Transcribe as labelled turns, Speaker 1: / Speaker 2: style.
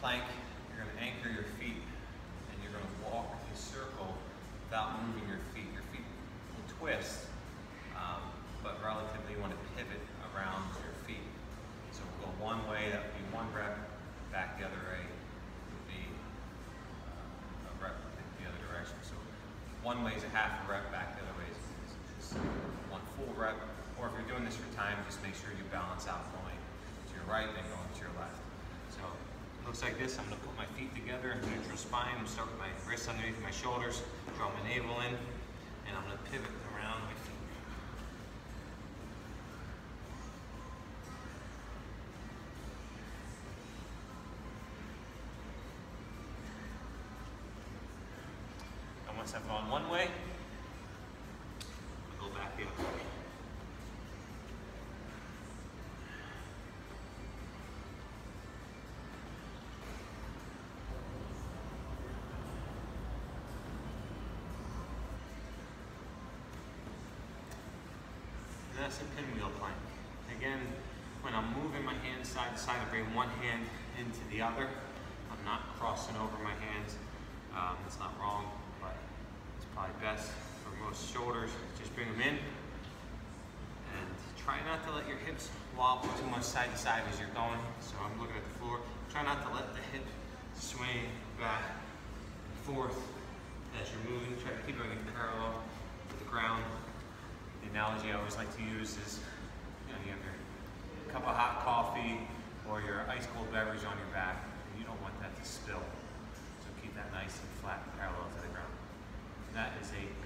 Speaker 1: plank, you're going to anchor your feet, and you're going to walk a circle without moving your feet. Your feet will twist, um, but relatively you want to pivot around your feet. So we'll go one way, that would be one rep, back the other way would be uh, a rep the other direction. So one way is a half a rep, back the other way is one full rep. Or if you're doing this for time, just make sure you balance out going to your right and going to your left. So looks like this. I'm going to put my feet together, neutral spine. I'm to start with my wrists underneath my shoulders, draw my navel in, and I'm going to pivot around my feet. And once I've gone one way, that's a pinwheel plank. Again, when I'm moving my hands side to side, I bring one hand into the other. I'm not crossing over my hands. Um, it's not wrong, but it's probably best for most shoulders. Just bring them in and try not to let your hips wobble too much side to side as you're going. So I'm looking at the floor. Try not to let the hip swing back and forth as you're moving. Try to keep everything parallel with the ground. The analogy I always like to use is, you know, you have your cup of hot coffee or your ice cold beverage on your back, and you don't want that to spill. So keep that nice and flat, and parallel to the ground. That is a.